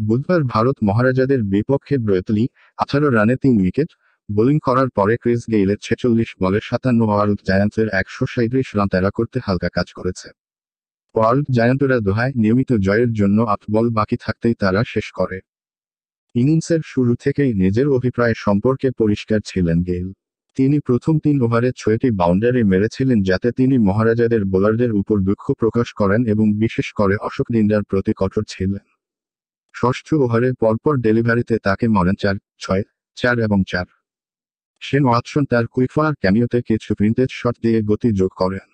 বুধবার ভারত মহারাজাদের বিপক্ষে ব্রয়েতলি আঠারো রানে তিন উইকেট, বোলিং করার পরে ক্রিস গেইলের ছেচল্লিশ বলে সাতান্ন ওয়ার্ল্ড জায়ান্টসের একশো সাঁত্রিশ রান তারা করতে হালকা কাজ করেছে। ওয়ার্ল্ড জায়ান্টরা দোহায় নিয়মিত জয়ের জন্য আট বল বাকি থাকতেই তারা শেষ করে। ইনিংসের শুরু থেকেই নিজের অভিপ্রায় সম্পর্কে পরিষ্কার ছিলেন গেইল। তিনি প্রথম তিন ওভারে ছয়টি বাউন্ডারি মেরেছিলেন যাতে তিনি মহারাজাদের বোলারদের উপর দুঃখ প্রকাশ করেন এবং বিশেষ করে অশোক দিন্ডার প্রতি কঠোর ছিলেন। ষষ্ঠ ওভারে পরপর ডেলিভারিতে তাকে মরেন চার, ছয়, চার এবং চার। সেন ওয়াটসন তার কুইফার ক্যামিওতে কিছু প্রিন্টেজ শট দিয়ে গতি যোগ করেন।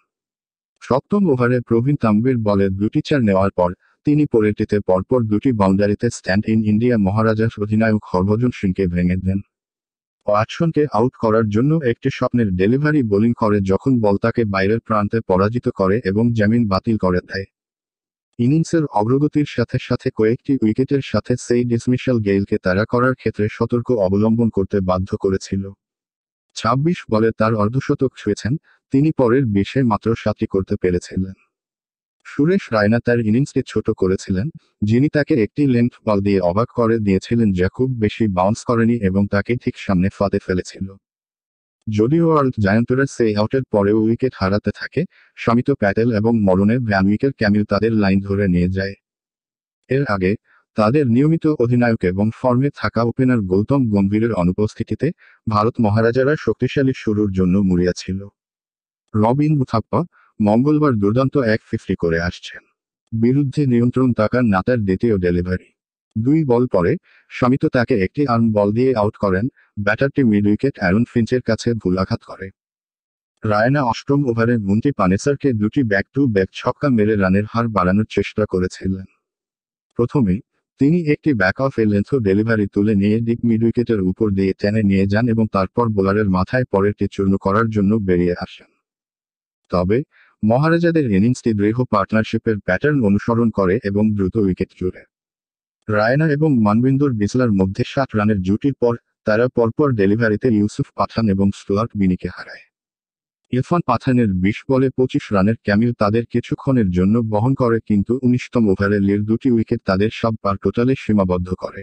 সপ্তম ওভারে প্রবীণ তাম্বির বলে দুটি চার নেওয়ার পর তিনি পরেটিতে পরপর দুটি বাউন্ডারিতে স্ট্যান্ড ইন ইন্ডিয়া মহারাজার অধিনায়ক হরভজন সিংকে ভেঙে দেন। ওয়াটসনকে আউট করার জন্য একটি স্বপ্নের ডেলিভারি বোলিং করে যখন বল তাকে বাইরের প্রান্তে পরাজিত করে এবং জামিন বাতিল করে দেয়। ইনিংসের অগ্রগতির সাথে সাথে কয়েকটি উইকেটের সাথে সেই ডিসমিশাল গেইলকে তাড়া করার ক্ষেত্রে সতর্ক অবলম্বন করতে বাধ্য করেছিল। ছাব্বিশ বলে তার অর্ধশতক ছুঁয়েছেন, তিনি পরের বিশে মাত্র সাতটি করতে পেরেছিলেন। সুরেশ রায়না তার ইনিংসকে ছোট করেছিলেন, যিনি তাকে একটি লেন্থ বল দিয়ে অবাক করে দিয়েছিলেন যা খুব বেশি বাউন্স করেনি এবং তাকে ঠিক সামনে ফাঁদে ফেলেছিল। যদিও ওয়ার্ল্ড জায়ান্টরা সেই আউটের পরেও উইকেট হারাতে থাকে সমিত প্যাটেল এবং মরণে ভ্যানউইকের ক্যামিল তাদের লাইন ধরে নিয়ে যায়। এর আগে, তাদের নিয়মিত অধিনায়ক এবং ফর্মে থাকা ওপেনার গৌতম গম্ভীরের অনুপস্থিতিতে ভারত মহারাজারা শক্তিশালী শুরুর জন্য মুড়িয়া ছিল। রবিন মুথাপ্পা মঙ্গলবার দুর্দান্ত এক ফিফটি করে আসছেন। বিরুদ্ধে নিয়ন্ত্রণ তাকার নাতার দ্বিতীয় ডেলিভারি। দুই বল পরে সমিত তাকে একটি আর্ম বল দিয়ে আউট করেন, ব্যাটারটি মিড উইকেট অ্যারন ফিঞ্চের কাছে ভুলাঘাত করে। রায়না অষ্টম ওভারে মুন্টি পানেসারকে দুটি ব্যাক টু ব্যাক ছক্কা মেরে রানের হার বাড়ানোর চেষ্টা করেছিলেন। প্রথমে, তিনি একটি back of a length delivery তুলে নিয়ে ডিপ মিড উইকেটের উপর দিয়ে টেনে নিয়ে যান এবং তারপর বোলারের মাথায় পরেরটি চূর্ণ করার জন্য বেরিয়ে আসেন। তবে, মহারাজাদের ইনিংসটি দৃঢ় পার্টনারশিপের প্যাটার্ন অনুসরণ করে এবং দ্রুত উইকেট জুড়ে। রায়না এবং মানবিন্দুর বিসলার মধ্যে সাত রানের জুটির পর তারা পরপর ডেলিভারিতে ইউসুফ পাঠান এবং স্টুয়ার্ট বিনিকে হারায়। ইরফান পাঠানের বিশ বলে পঁচিশ রানের ক্যামিল তাদের কিছুক্ষণের জন্য বহন করে কিন্তু উনিশতম ওভারে লির দুটি উইকেট তাদের সব পার টোটালে সীমাবদ্ধ করে।